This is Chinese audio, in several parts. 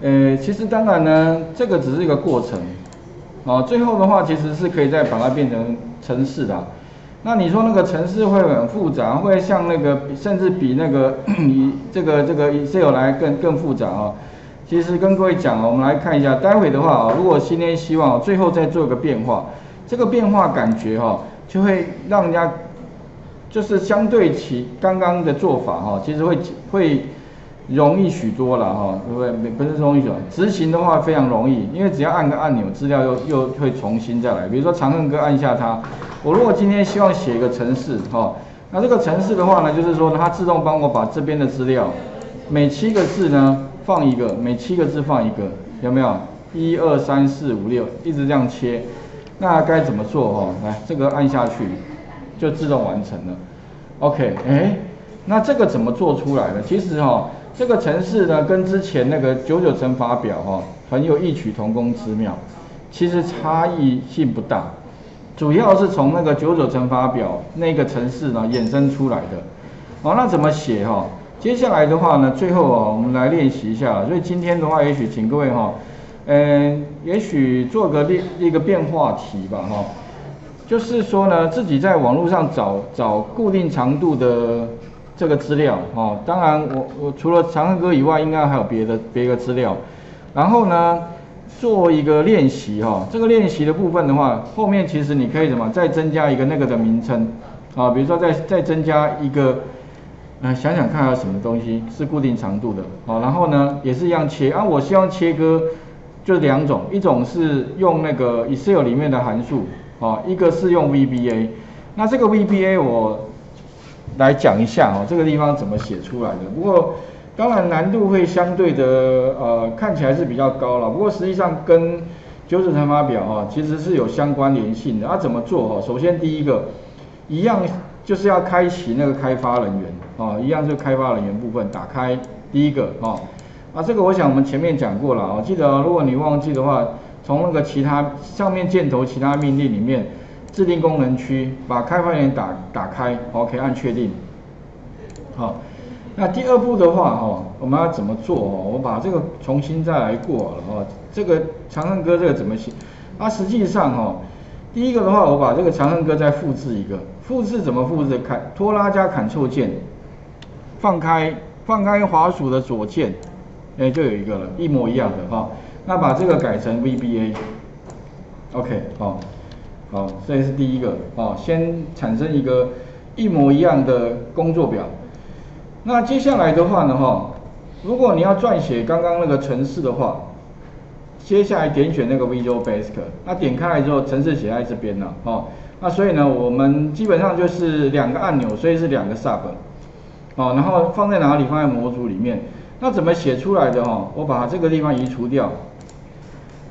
呃，其实当然呢，这个只是一个过程，啊，最后的话其实是可以再把它变成程式的。那你说那个程式会很复杂，会像那个甚至比那个 以这个这个 Excel 来更更复杂啊？其实跟各位讲哦，我们来看一下，待会的话啊，如果今天希望最后再做一个变化，这个变化感觉哈，就会让人家就是相对其刚刚的做法哈，其实会会。容易许多了哈，对不对？不是容易许多，执行的话非常容易，因为只要按个按钮，资料又又会重新再来。比如说长恨歌按下它，我如果今天希望写一个程式哈，那这个程式的话呢，就是说它自动帮我把这边的资料，每七个字呢放一个，每七个字放一个，有没有？一二三四五六，一直这样切，那该怎么做哈？来，这个按下去就自动完成了。OK，哎，那这个怎么做出来的？其实哈。这个程式呢，跟之前那个九九乘法表哈，很有异曲同工之妙，其实差异性不大，主要是从那个九九乘法表那个程式呢衍生出来的。哦，那怎么写哈？接下来的话呢，最后啊，我们来练习一下。所以今天的话，也许请各位哈，嗯，也许做个练一个变化题吧哈，就是说呢，自己在网络上找找固定长度的。这个资料哦，当然我我除了长恨歌以外，应该还有别的别的资料。然后呢，做一个练习哈，这个练习的部分的话，后面其实你可以什么再增加一个那个的名称啊，比如说再再增加一个，嗯，想想看有什么东西是固定长度的啊。然后呢，也是一样切啊，我希望切割就两种，一种是用那个 Excel 里面的函数啊，一个是用 VBA。那这个 VBA 我。来讲一下哦，这个地方怎么写出来的？不过当然难度会相对的呃看起来是比较高了。不过实际上跟九九乘法表哈其实是有相关联性的。它怎么做哈？首先第一个一样就是要开启那个开发人员啊，一样是开发人员部分打开第一个啊啊这个我想我们前面讲过了啊，记得如果你忘记的话，从那个其他上面箭头其他命令里面。制定功能区，把开发员打打开，OK，按确定。好，那第二步的话，哈，我们要怎么做？哦，我把这个重新再来过了，哦，这个长恨歌这个怎么写？啊，实际上，哈，第一个的话，我把这个长恨歌再复制一个，复制怎么复制？看拖拉加 Ctrl 键，放开放开滑鼠的左键，哎，就有一个了，一模一样的哈。那把这个改成 VBA，OK，好。好，这是第一个哦，先产生一个一模一样的工作表。那接下来的话呢，哈，如果你要撰写刚刚那个程式的话，接下来点选那个 Visual Basic，那点开来之后，程式写在这边了，哦，那所以呢，我们基本上就是两个按钮，所以是两个 Sub，哦，然后放在哪里？放在模组里面。那怎么写出来的？哈，我把这个地方移除掉。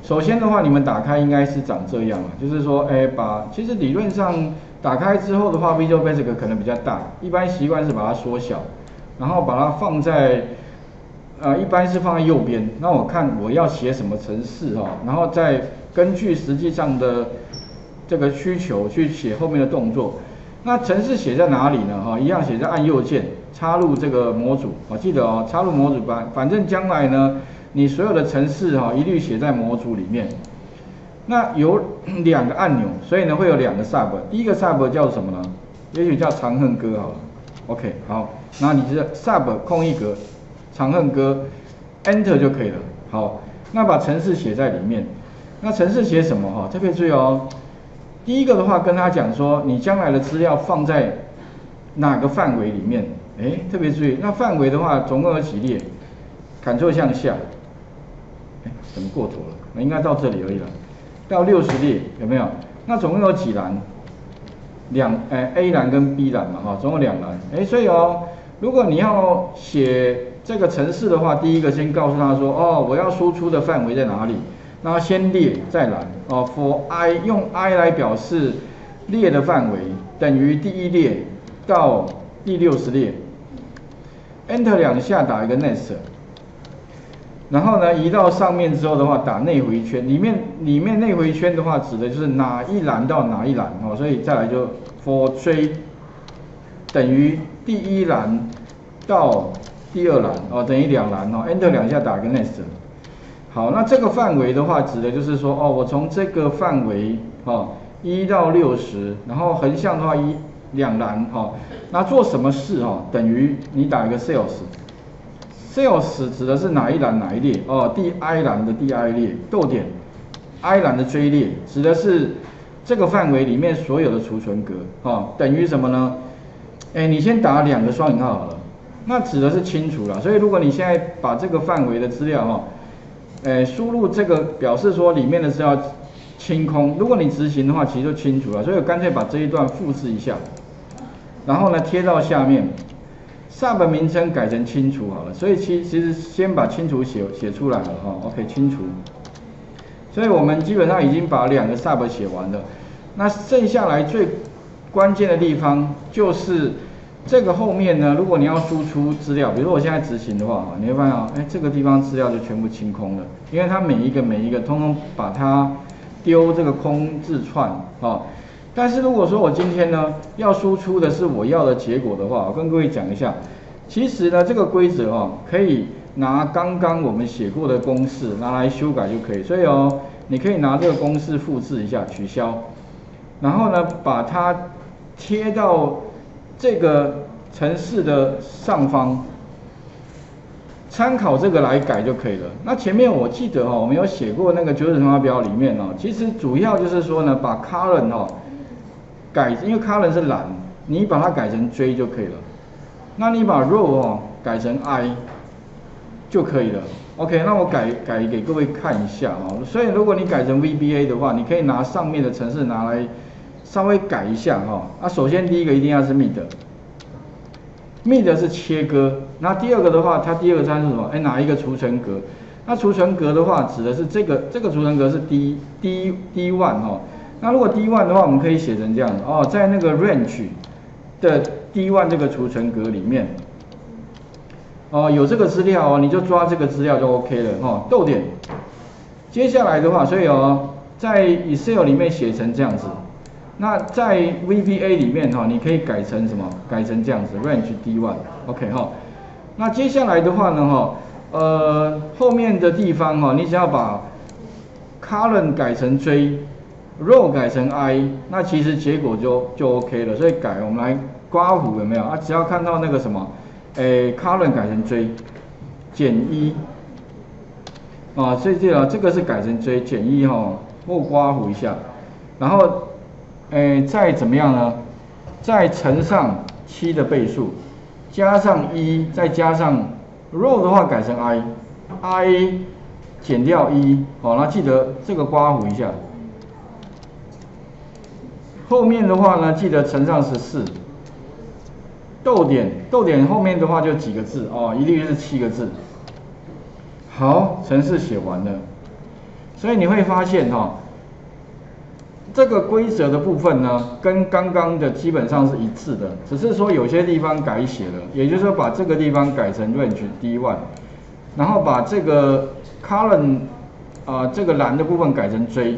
首先的话，你们打开应该是长这样啊，就是说，哎，把其实理论上打开之后的话，Visual Basic 可能比较大，一般习惯是把它缩小，然后把它放在，呃，一般是放在右边。那我看我要写什么程式哈，然后再根据实际上的这个需求去写后面的动作。那程式写在哪里呢？哈，一样写在按右键插入这个模组。我记得哦，插入模组吧反正将来呢。你所有的程式哈，一律写在模组里面。那有两个按钮，所以呢会有两个 sub。第一个 sub 叫什么呢？也许叫长恨歌好了。OK，好，那你是 sub 空一格，长恨歌，Enter 就可以了。好，那把程式写在里面。那程式写什么哈？特别注意哦。第一个的话跟他讲说，你将来的资料放在哪个范围里面？哎，特别注意，那范围的话总共有几列？Ctrl 向下。怎么过头了？那应该到这里而已了，到六十列有没有？那总共有几栏？两，哎，A 栏跟 B 栏嘛，哈，总共两栏。哎，所以哦，如果你要写这个程式的话，第一个先告诉他说，哦，我要输出的范围在哪里？那先列再栏，哦，for i 用 i 来表示列的范围，等于第一列到第六十列。Enter 两下打一个 next。然后呢，移到上面之后的话，打内回圈，里面里面内回圈的话，指的就是哪一栏到哪一栏哦，所以再来就 for tree 等于第一栏到第二栏哦，等于两栏哦，enter 两下打个 next，好，那这个范围的话，指的就是说，哦，我从这个范围，哦，一到六十，然后横向的话一两栏，哦，那做什么事，哦，等于你打一个 cels sales 指的是哪一栏哪一列，哦，第 I 栏的第 I 列，逗点，I 栏的追列，指的是这个范围里面所有的储存格，哦，等于什么呢？哎，你先打两个双引号好了。那指的是清除了，所以如果你现在把这个范围的资料哈，诶，输入这个表示说里面的资料清空，如果你执行的话，其实就清除了，所以我干脆把这一段复制一下，然后呢贴到下面。，sub 名称改成清除好了，所以其其实先把清除写写出来了哈，OK 清除，所以我们基本上已经把两个 sub 写完了，那剩下来最关键的地方就是。这个后面呢，如果你要输出资料，比如说我现在执行的话，你会发现啊，哎，这个地方资料就全部清空了，因为它每一个每一个通通把它丢这个空字串啊。但是如果说我今天呢要输出的是我要的结果的话，我跟各位讲一下，其实呢这个规则哦，可以拿刚刚我们写过的公式拿来修改就可以。所以哦，你可以拿这个公式复制一下，取消，然后呢把它贴到。这个城市的上方，参考这个来改就可以了。那前面我记得哦，我们有写过那个九子乘法表里面哦，其实主要就是说呢，把 current 哦改，因为 column 是懒，你把它改成 J 就可以了。那你把 row 哦改成 I 就可以了。OK，那我改改给各位看一下哦。所以如果你改成 VBA 的话，你可以拿上面的城市拿来。稍微改一下哈，那首先第一个一定要是 mid，mid 是切割，那第二个的话，它第二个参数什么？哎，哪一个储存格？那储存格的话，指的是这个这个储存格是 D D D one 哈，那如果 D one 的话，我们可以写成这样哦，在那个 range 的 D one 这个储存格里面，哦，有这个资料哦，你就抓这个资料就 OK 了哈，逗点。接下来的话，所以哦，在 Excel 里面写成这样子。那在 VBA 里面哈，你可以改成什么？改成这样子，range D one，OK 哈。那接下来的话呢哈，呃，后面的地方哈，你只要把 column 改成 J row 改成 I，那其实结果就就 OK 了。所以改，我们来刮胡有没有？啊，只要看到那个什么，诶，column 改成 J，减一，啊，所以这个这个是改成 J 减一哈，或刮胡一下，然后。诶，再怎么样呢？再乘上七的倍数，加上一，再加上 row 的话改成 i，i 减掉一，好，那记得这个刮胡一下。后面的话呢，记得乘上十四，逗点，逗点后面的话就几个字哦，一律是七个字。好，程式写完了，所以你会发现哈。这个规则的部分呢，跟刚刚的基本上是一致的，只是说有些地方改写了，也就是说把这个地方改成 range D one，然后把这个 column 啊这个栏的部分改成 J，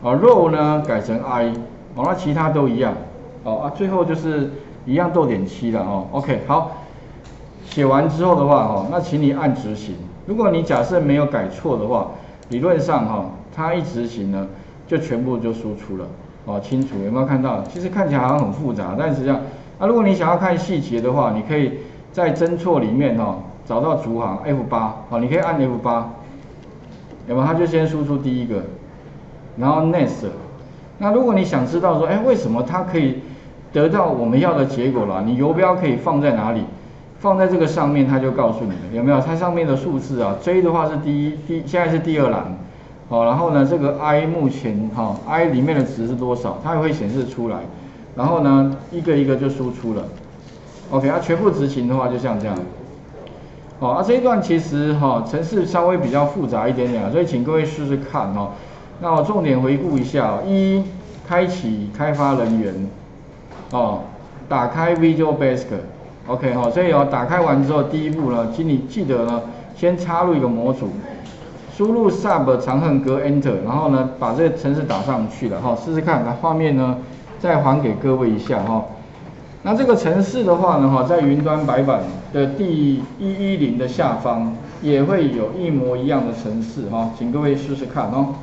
啊 row 呢改成 I，哦那其他都一样，哦啊最后就是一样逗点七了哦，OK 好，写完之后的话哈，那请你按执行，如果你假设没有改错的话，理论上哈它一执行呢。就全部就输出了，哦，清楚有没有看到？其实看起来好像很复杂，但实际上，啊，如果你想要看细节的话，你可以在侦错里面哈找到主行 F 八，好，你可以按 F 八，有没有？它就先输出第一个，然后 next。那如果你想知道说，哎，为什么它可以得到我们要的结果了？你游标可以放在哪里？放在这个上面，它就告诉你了，有没有？它上面的数字啊，J 的话是第一，第现在是第二栏。好，然后呢，这个 i 目前哈 i 里面的值是多少，它也会显示出来。然后呢，一个一个就输出了。OK，它全部执行的话就像这样。好，啊这一段其实哈程式稍微比较复杂一点点，所以请各位试试看哈。那我重点回顾一下：一，开启开发人员，哦，打开 Visual Basic，OK 哈，所以哦打开完之后，第一步呢，请你记得呢，先插入一个模组。输入 sub 长恨格 enter，然后呢，把这个程式打上去了哈，试试看，那画面呢，再还给各位一下哈。那这个程式的话呢哈，在云端白板的第一一零的下方也会有一模一样的程式哈，请各位试试看哦。